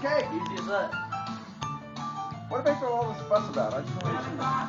cake. Easy as that. What are they making all this fuss about? I just want to.